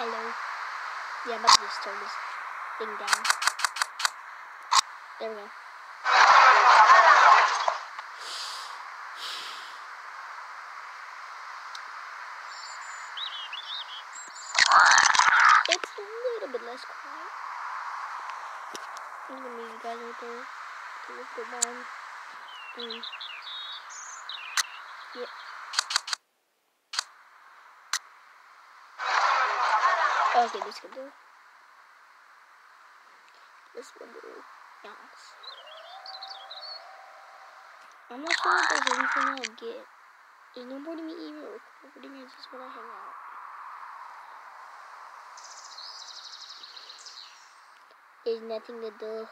Hello. Yeah, I'm about to just turn this thing down. There we go. It's a little bit less quiet. I'm gonna leave you guys right there. Okay, let's go down. Yep. Okay, this can do. This will do. Yes. I'm not sure if there's anything I'll get. Is nobody me even recording? Is this when I hang out? There's nothing to do.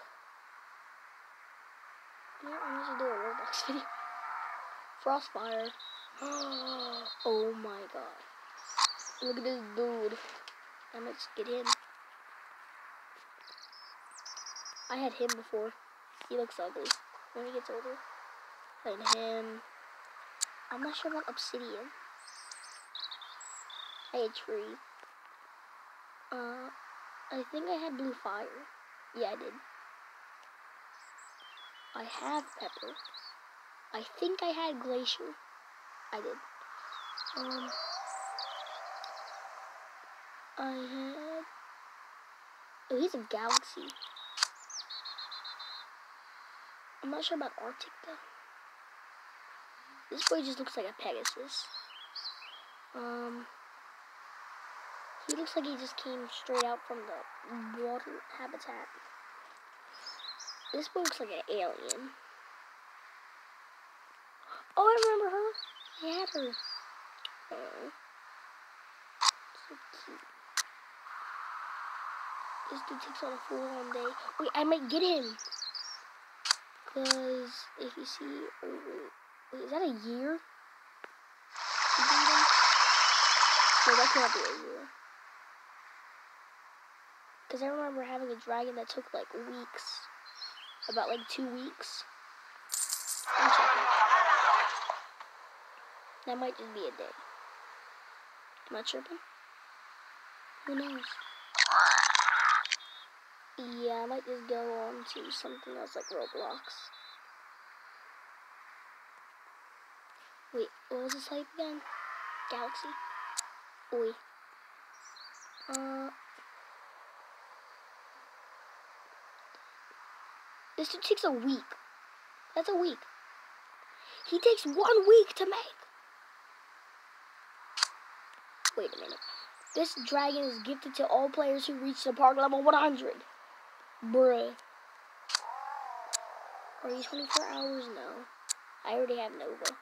Yeah, I'm gonna do a Roblox video. Frostfire. oh my god. Look at this dude. I'm gonna get him. I had him before. He looks ugly when he gets older. And him. I'm not sure about obsidian. I had tree. Uh, I think I had blue fire. Yeah, I did. I have pepper. I think I had glacier. I did. Um, I had. Oh, he's a galaxy. I'm not sure about Arctic though. This boy just looks like a Pegasus. Um, he looks like he just came straight out from the water habitat. This boy looks like an alien. Oh, I remember her. I had her. Oh, so cute. This dude takes on a full one day. Wait, I might get him. Because if you see, oh, wait, wait, is that a year? No, that cannot be a year. Because I remember having a dragon that took like weeks. About like two weeks. That might just be a day. Am I tripping? Who knows? Yeah, I might just go on to something else like Roblox. Wait, what was this like again? Galaxy? Oi. Uh. This dude takes a week. That's a week. He takes one week to make. Wait a minute. This dragon is gifted to all players who reach the park level 100. Bruh. Are you 24 hours? No. I already have Nova.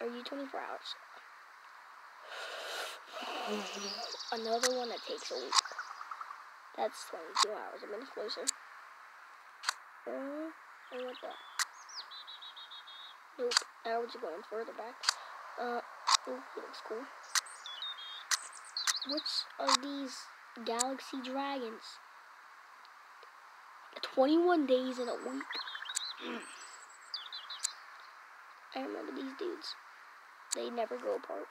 Are you 24 hours? Another one that takes a week. That's 22 hours. A minute closer. Uh, I want that. Nope. Now we're just going further back. Uh, oh, he looks cool. Which of these galaxy dragons 21 days in a week. I remember these dudes. They never go apart.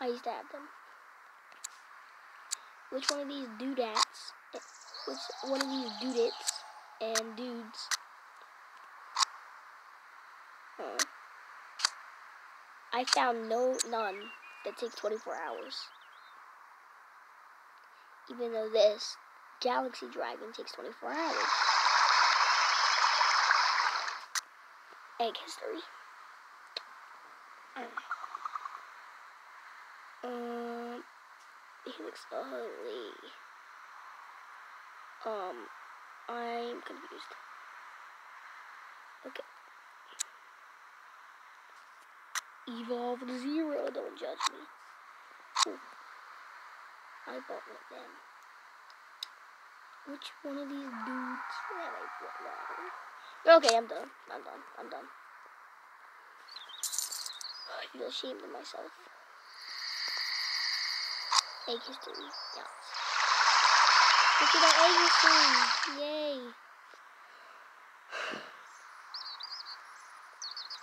I used to have them. Which one of these dudats, which one of these dudits and dudes, uh, I found no, none that take 24 hours even though this Galaxy Dragon takes 24 hours. Egg history. Um, he looks ugly. Um, I'm confused. Okay. Evolve Zero, don't judge me. Ooh. I bought one them. Which one of these dudes? Okay, I'm done. I'm done. I'm done. I feel ashamed of myself. Egg history. Yeah. Look at that egg history. Yay.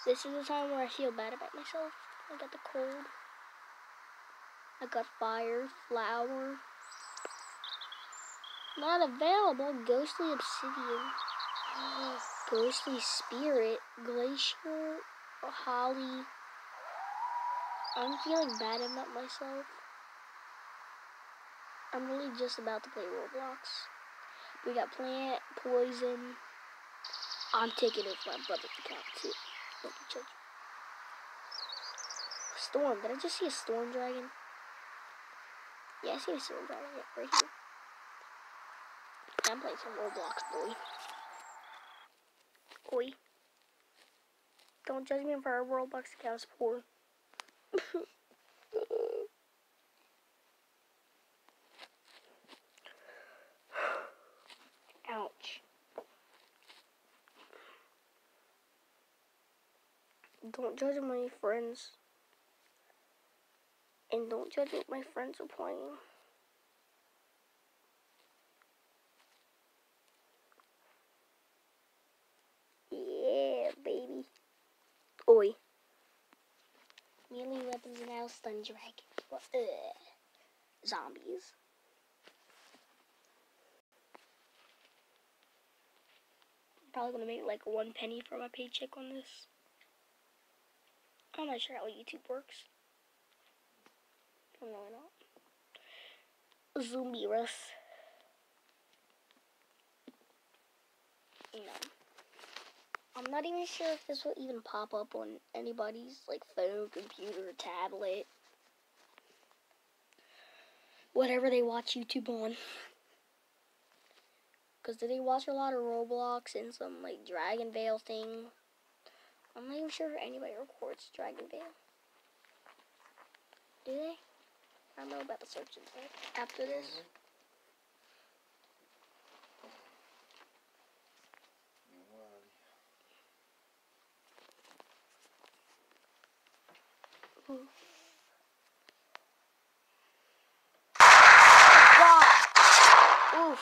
This is the time where I feel bad about myself. I got the cold. I got fire, flower. Not available. Ghostly obsidian. Ghostly spirit. Glacier. Holly. I'm feeling bad about myself. I'm really just about to play Roblox. We got plant, poison. I'm taking it for my brother's account too. Don't be judging. Storm. Did I just see a storm dragon? Yeah, I see a storm dragon right here. I'm playing some Roblox, boy. Oi. Don't judge me for our Roblox account is poor. Ouch. Don't judge my friends. And don't judge what my friends are playing. Yeah, baby. Oi. Melee weapons now dragon. What? Ugh. Zombies. Probably gonna make like one penny for my paycheck on this. I'm not sure how YouTube works. I'm really not. Russ. No. I'm not even sure if this will even pop up on anybody's like phone, computer, tablet. Whatever they watch YouTube on. Because do they watch a lot of Roblox and some like DragonVale thing? I'm not even sure if anybody records DragonVale. Do they? I don't know about the search after this. Mm-hmm. God! Oof.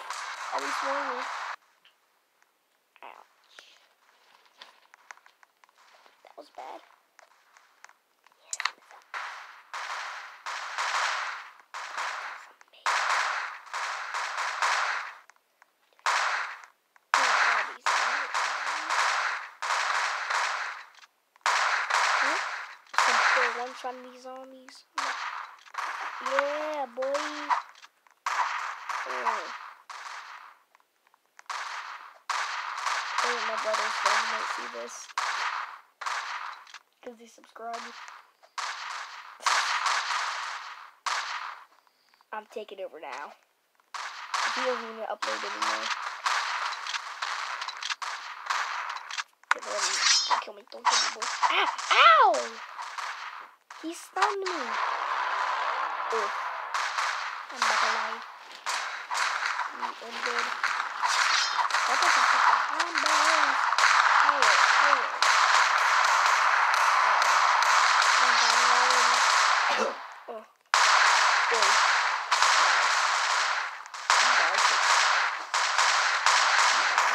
At least one. Ouch. That was bad. One shot these zombies. Yeah, boy. Oh. Oh, my brother's friends might see this. Because they subscribe. I'm taking over now. He doesn't even upload anymore. Kill me, don't kill me, boy. Ah! Ow! He stunned me. Oh. I'm back alive. I'm dead. What the fuck? I'm down. Fire, fire. I'm down already. oh. Oh. I'm down. I'm down.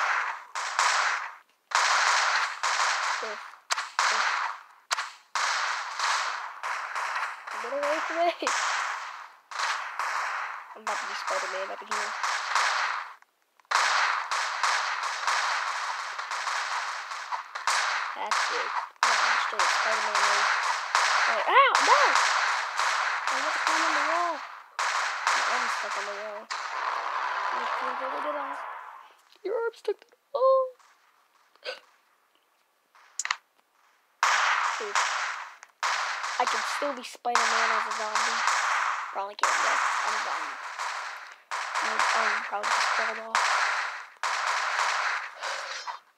Oh. Me! I'm about to be Spider-Man up in here. That's it. I'm about to Spider-Man. Like, ow! No! I have to climb on the wall. My arm's stuck on the wall. I'm just to get off. Your arm's stuck to the wall. Oof. I can still be Spider-Man as a zombie. Probably can't, yes, I'm a zombie. I'm, I'm probably just killed off.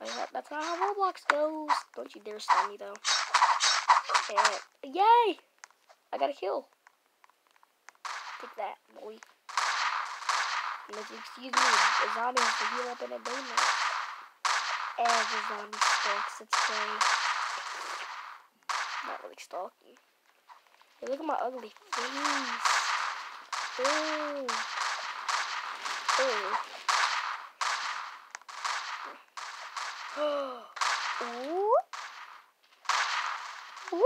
Yeah, that's not how Roblox goes. Don't you dare stun me, though. And, yay! I got a kill. Take that, boy. And if you excuse me, a zombie has to heal up in a donut. And the zombie stalks its prey. Not really stalking. Hey, look at my ugly face. Ooh. Ooh. Ooh. Ooh.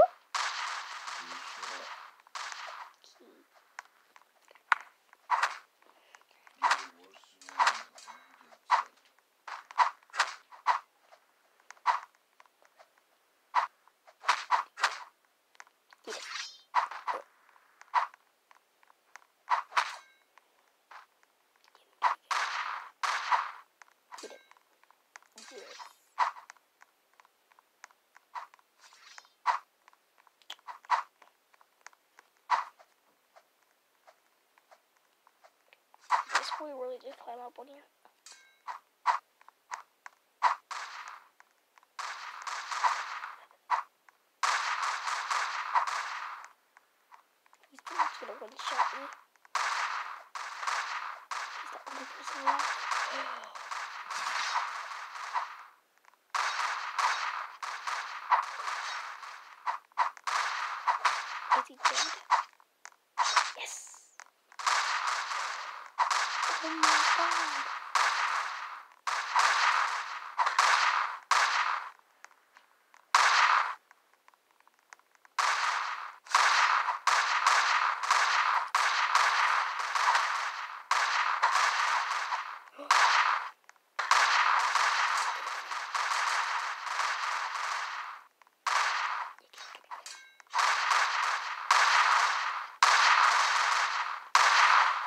we really just climb up on here. He's gonna one shot me. Person left. Is he dead? Yes. Oh my god.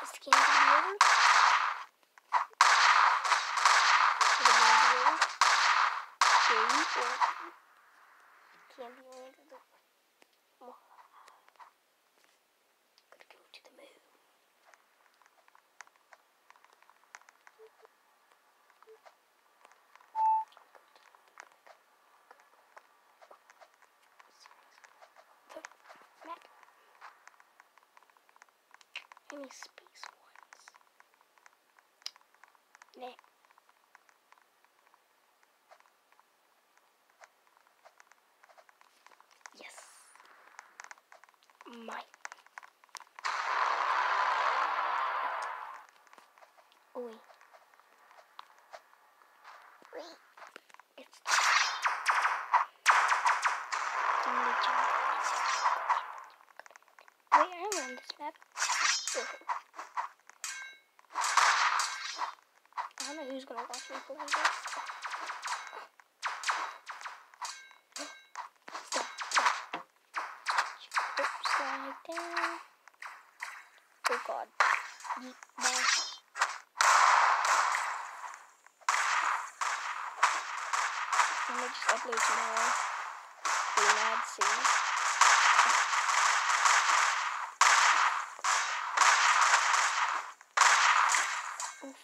Is the game gonna be over? Is the game be over? Game over. Can't be only to the oh. Gotta go to the moon. The map. Any space ones? Nah. Yes. Mine. Wait. Wait. It's I'm gonna jump. Wait, I'm on this map. I don't know who's gonna watch me play this. Down. Oh god. Ball. I'm gonna just upload tomorrow. Be mad soon. Oof.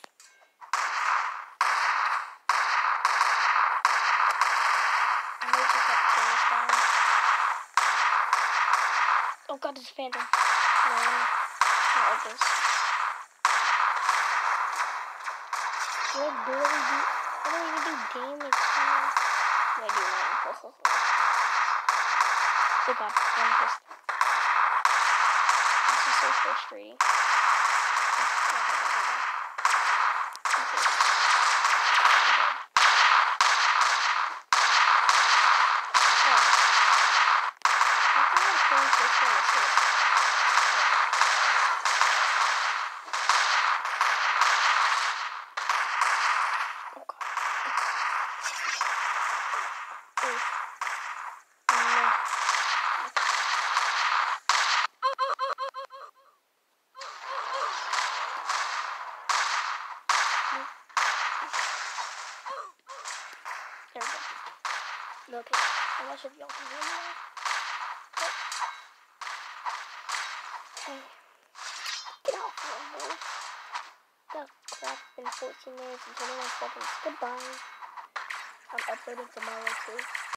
I may just have to turn this down. Oh god, there's a phantom. No, not like this. Do I barely do? I don't even do damage. I do now. oh god, I'm pissed. This is so frustrating. Okay, I'm not sure if y'all can hear me. But- Okay. Get off my boy. Oh crap, been 14 minutes and 21 seconds. Goodbye. I'm uploading tomorrow too.